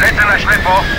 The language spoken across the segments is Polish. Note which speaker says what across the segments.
Speaker 1: Lecę na ślepo.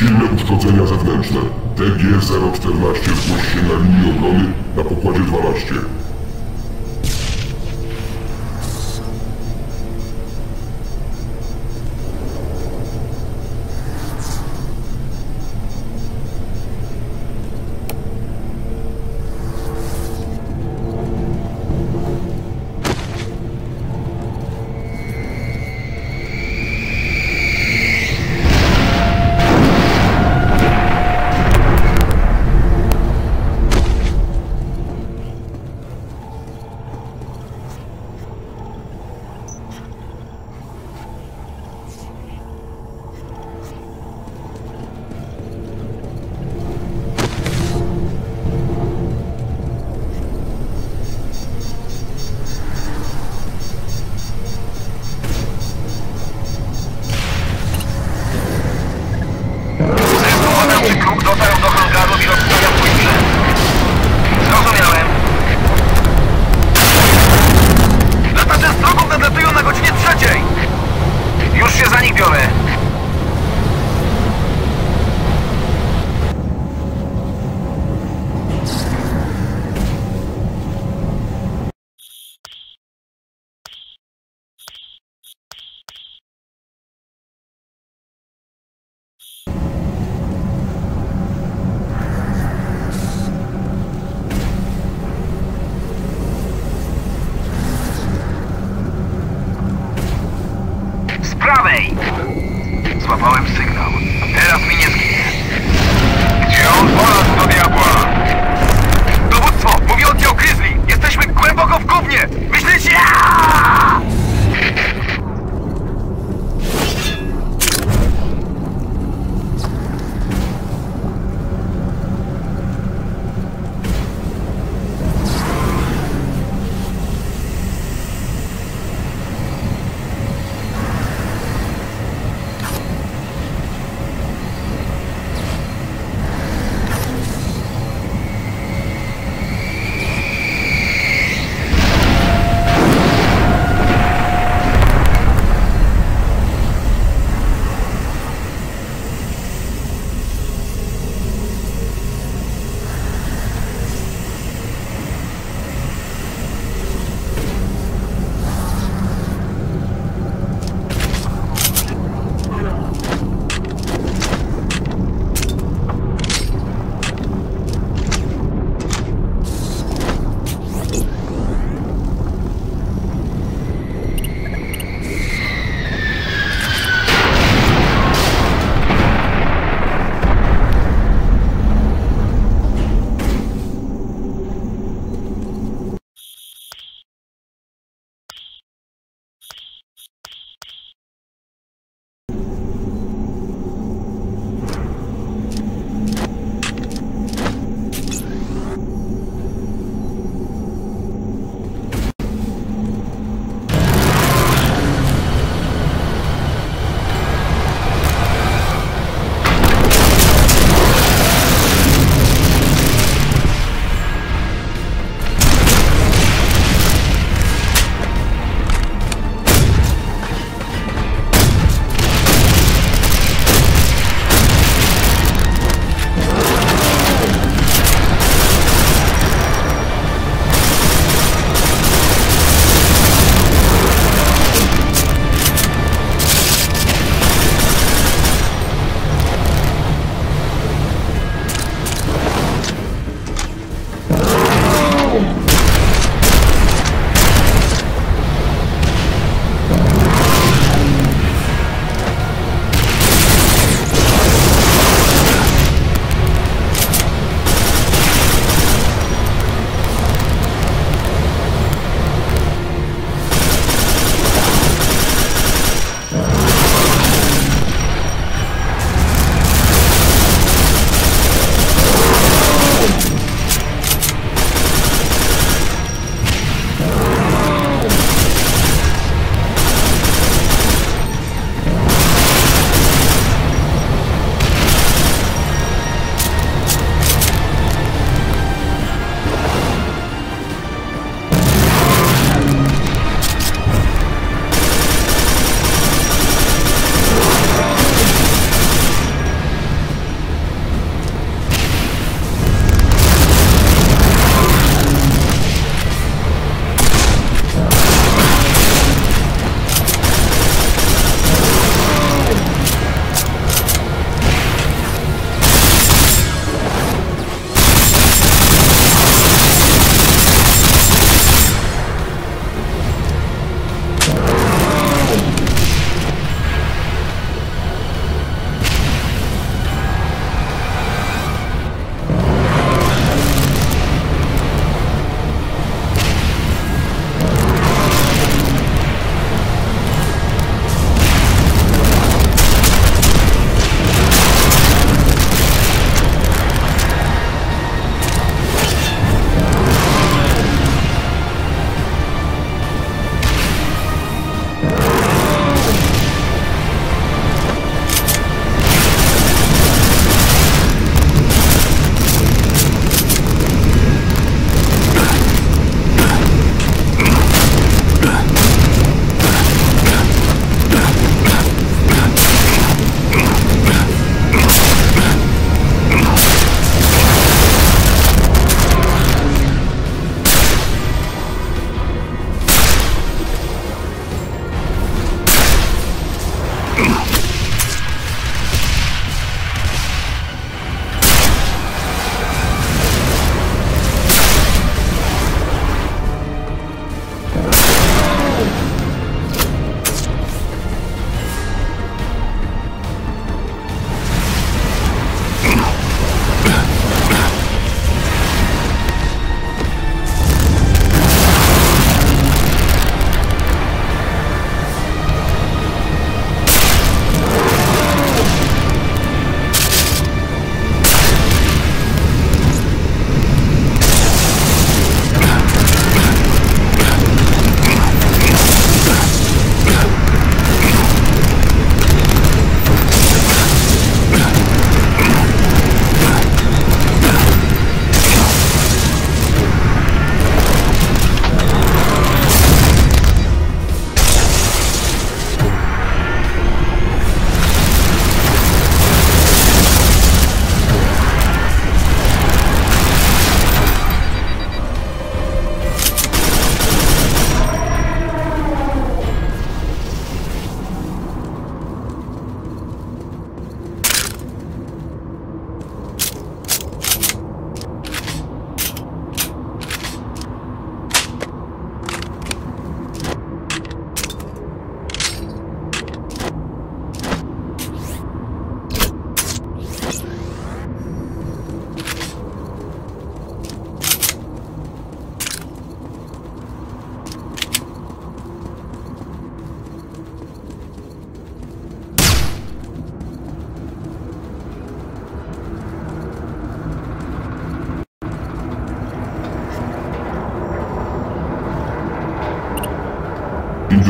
Speaker 2: Silne uszkodzenia zewnętrzne. TG-014 zgłoś się na linii obrony na pokładzie 12.
Speaker 1: prawej! Złapałem sygnał. Teraz mi nie zginie. Gdzie on polazł do diabła? Dowództwo! Mówiący o Grizzly! Jesteśmy głęboko w gównie! Myślicie... Aaaa!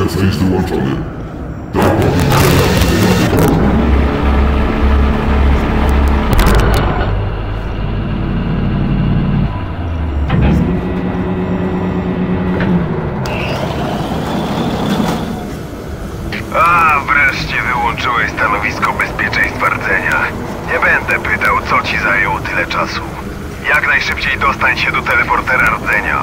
Speaker 2: Interfejs wyłączony.
Speaker 3: A, wreszcie wyłączyłeś stanowisko bezpieczeństwa rdzenia. Nie będę pytał, co ci zajęło tyle czasu. Jak najszybciej dostań się do teleportera rdzenia.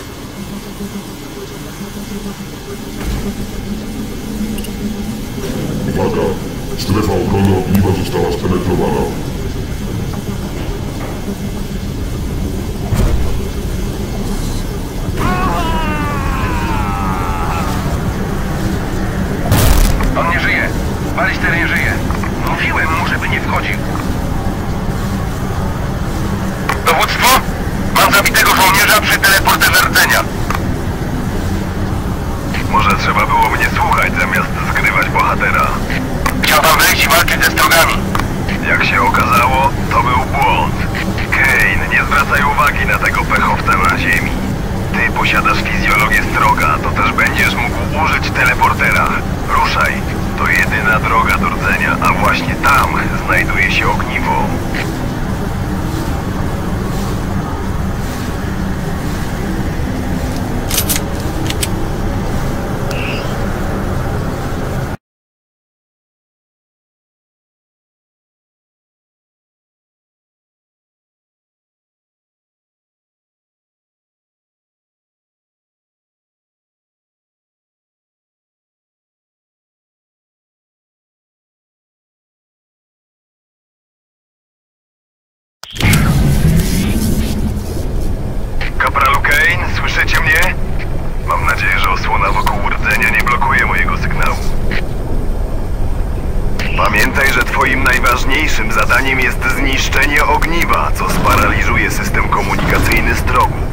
Speaker 2: Uwaga! Strefa ochrony ogniwa została spenetrowana.
Speaker 3: Ruszaj, to jedyna droga do rdzenia, a właśnie tam znajduje się ogniwo. Pamiętaj, że twoim najważniejszym zadaniem jest zniszczenie ogniwa, co sparaliżuje system komunikacyjny strogów.